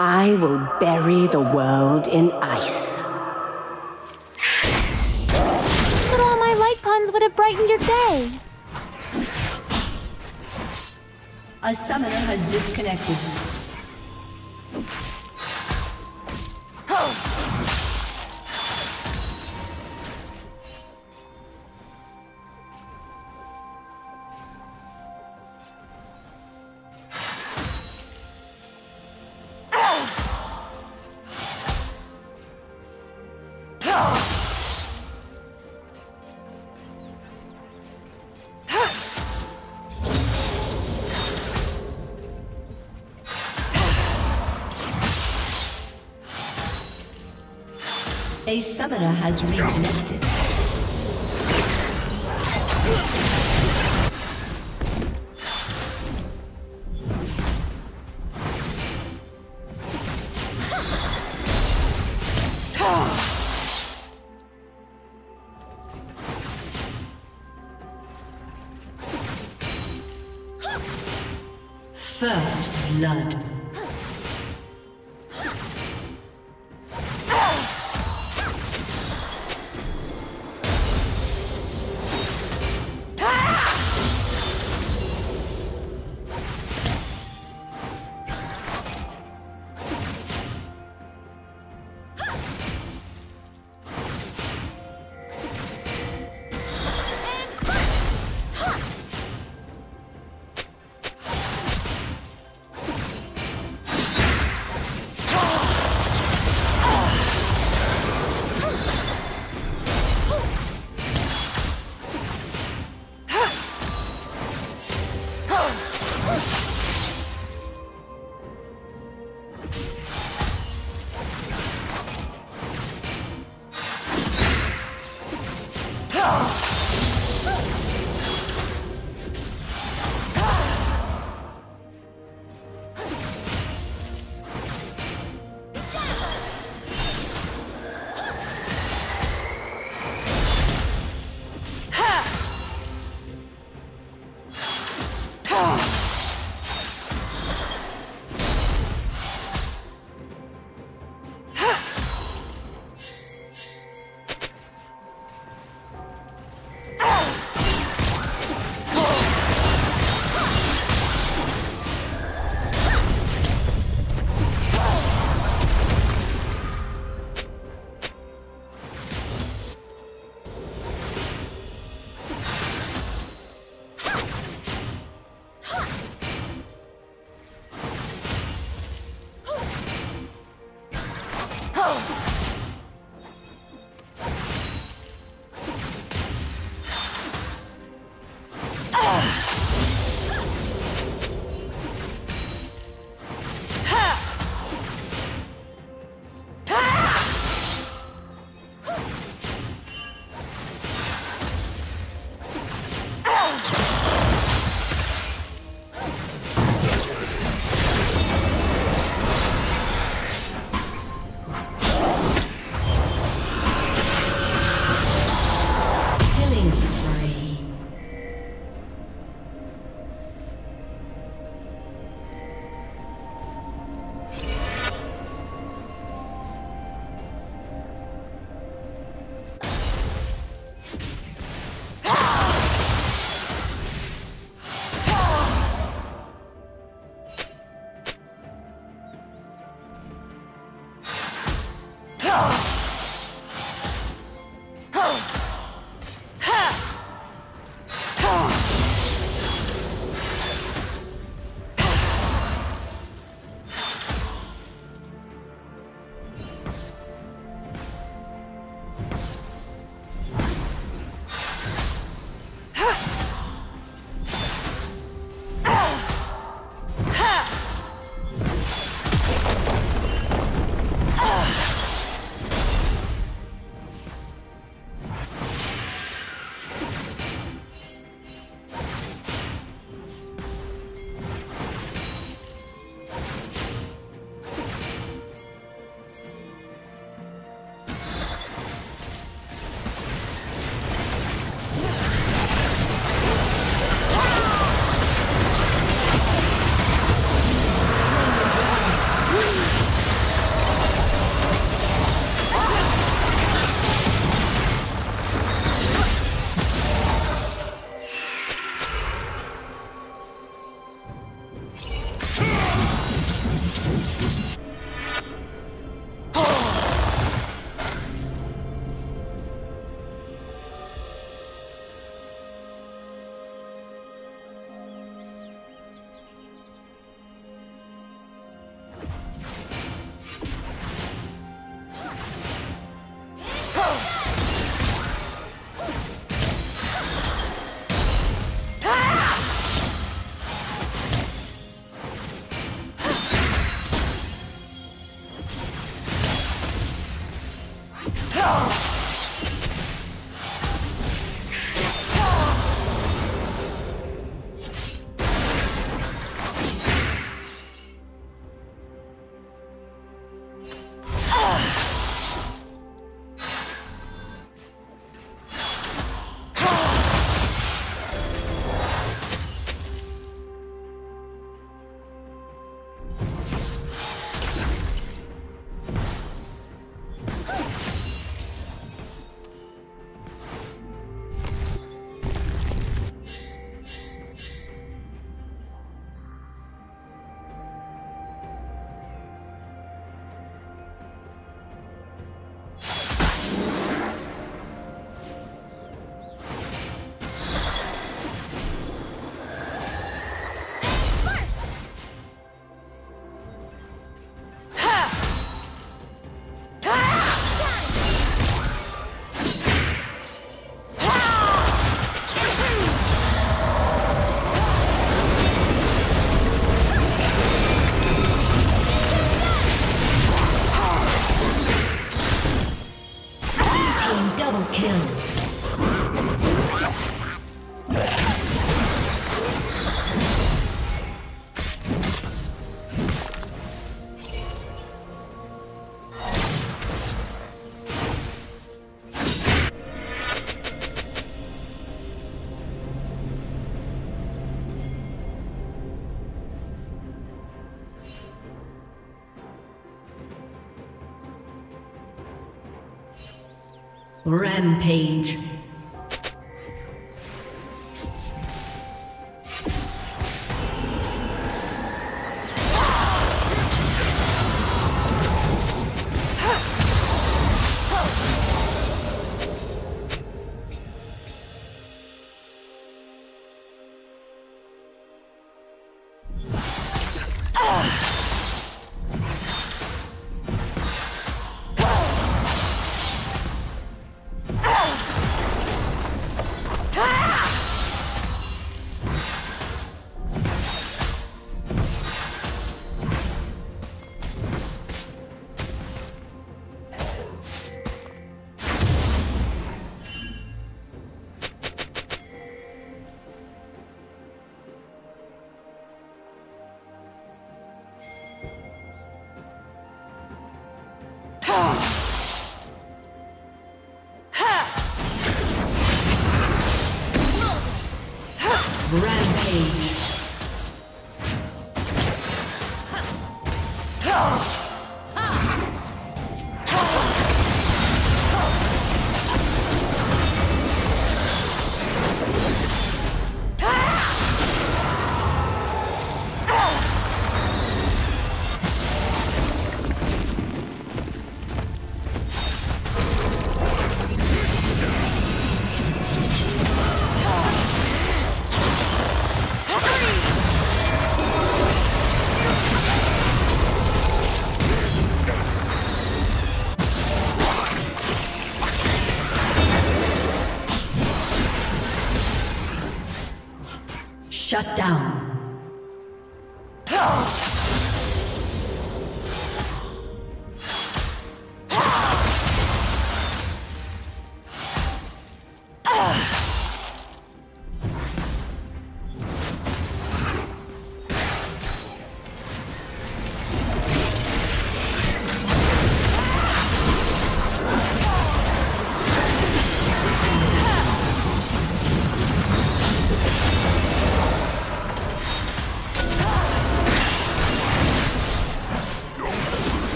I will bury the world in ice. But all my light puns would have brightened your day. A summoner has disconnected. A summoner has reconnected. First blood. Rampage. Down.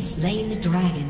Slain the dragon.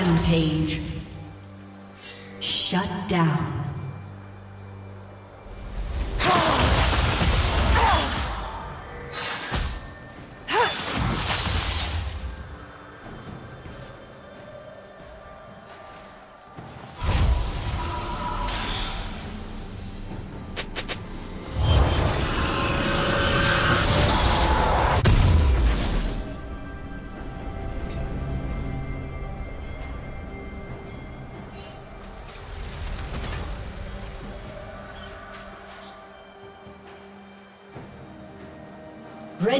Rampage. Shut down.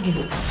Dragon.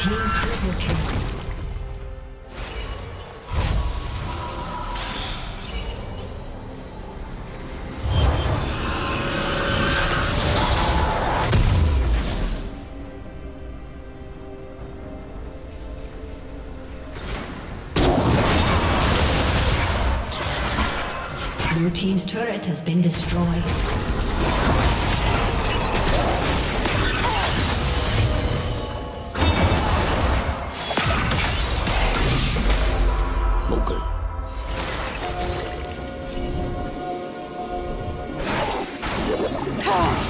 Team triple kill. Blue team's turret has been destroyed. Been